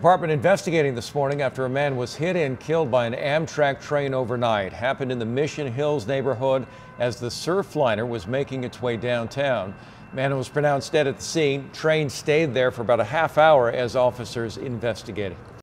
Department investigating this morning after a man was hit and killed by an Amtrak train overnight. Happened in the Mission Hills neighborhood as the Surfliner was making its way downtown. Man was pronounced dead at the scene. Train stayed there for about a half hour as officers investigated.